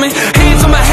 coming Hands on my head